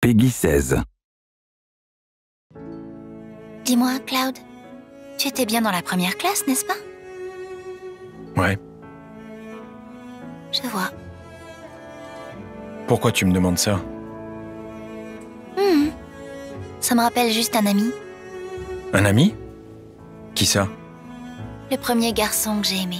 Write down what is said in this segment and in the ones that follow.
Peggy 16. Dis-moi, Cloud, tu étais bien dans la première classe, n'est-ce pas? Ouais. Je vois. Pourquoi tu me demandes ça? Hmm. Ça me rappelle juste un ami, Un ami? Qui ça? Le premier garçon que j'ai aimé.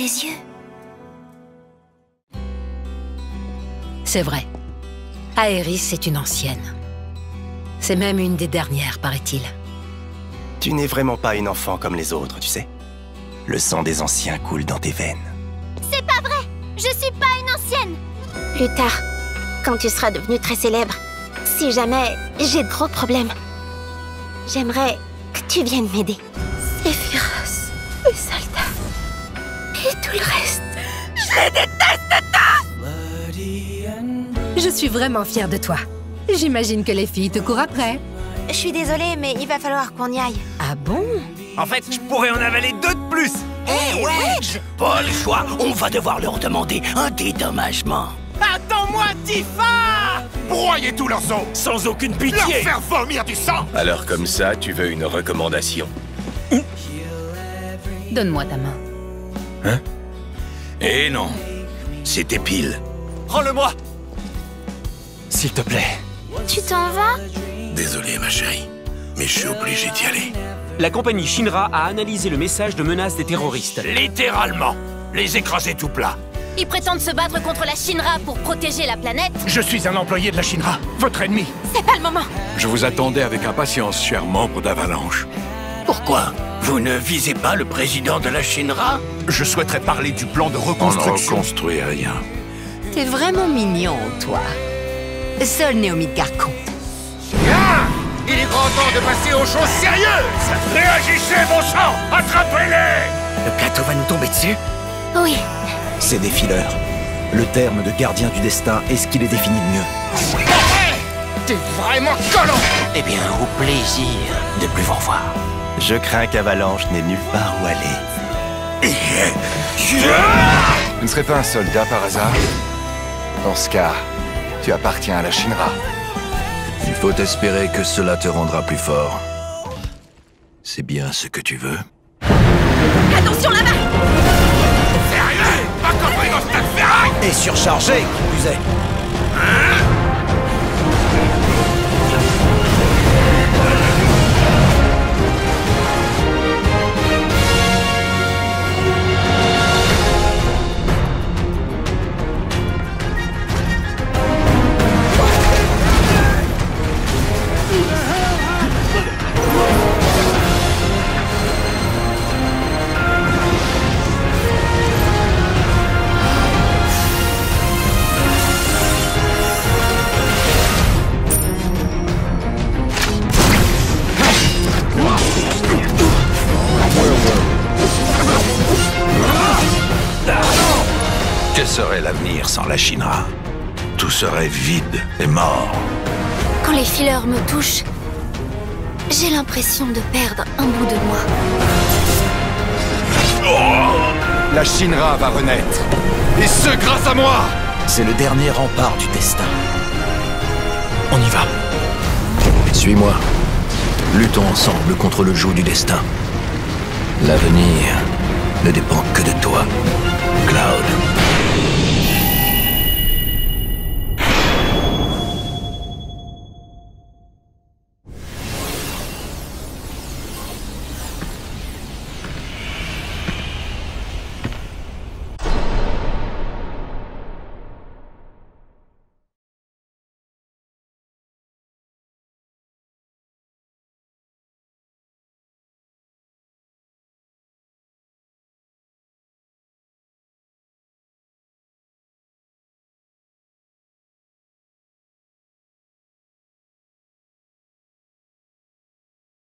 Tes yeux C'est vrai. Aéris, c'est une ancienne. C'est même une des dernières, paraît-il. Tu n'es vraiment pas une enfant comme les autres, tu sais. Le sang des anciens coule dans tes veines. Je suis pas une ancienne Plus tard, quand tu seras devenue très célèbre, si jamais j'ai de gros problèmes, j'aimerais que tu viennes m'aider. Sephiroth, les soldats et tout le reste. Je suis vraiment fière de toi. J'imagine que les filles te courent après. Je suis désolée, mais il va falloir qu'on y aille. Ah bon? En fait, je pourrais en avaler deux de plus Eh ouais Pas le choix, on va devoir leur demander un dédommagement. Attends-moi, Tifa Broyer tout leur os Sans aucune Leur pitié faire vomir du sang Alors comme ça, tu veux une recommandation Donne-moi ta main. Eh non, c'était pile. Prends-le-moi S'il te plaît. Tu t'en vas? Désolé ma chérie, mais je suis obligé d'y aller. La compagnie Shinra a analysé le message de menace des terroristes. Littéralement Les écraser tout plat Ils prétendent se battre contre la Shinra pour protéger la planète. Je suis un employé de la Shinra, votre ennemi C'est pas le moment. Je vous attendais avec impatience, cher membre d'Avalanche. Pourquoi? Vous ne visez pas le président de la Shinra Je souhaiterais parler du plan de reconstruction. reconstruit rien. T'es vraiment mignon, toi. Seul Néomide Garcon. Il est grand temps de passer aux choses sérieuses Réagissez, bon sang Attrapez-les Le plateau va nous tomber dessus Oui, C'est des fileurs. Le terme de gardien du destin est ce qui les définit de mieux. T'es vraiment collant Eh bien, au plaisir de plus vous revoir. Je crains qu'Avalanche n'ait nulle part où aller. Tu ne serais pas un soldat par hasard Dans ce cas, tu appartiens à la Shinra. Il faut espérer que cela te rendra plus fort. C'est bien ce que tu veux attention là-bas Pas compris dans ce tas de ferraille Et surchargé, qui plus est. Que serait l'avenir sans la Shinra Tout serait vide et mort. Quand les fileurs me touchent, j'ai l'impression de perdre un bout de moi. La Shinra va renaître. Et ce grâce à moi C'est le dernier rempart du destin. On y va. Suis-moi. Luttons ensemble contre le joug du destin. L'avenir ne dépend que de toi, Cloud.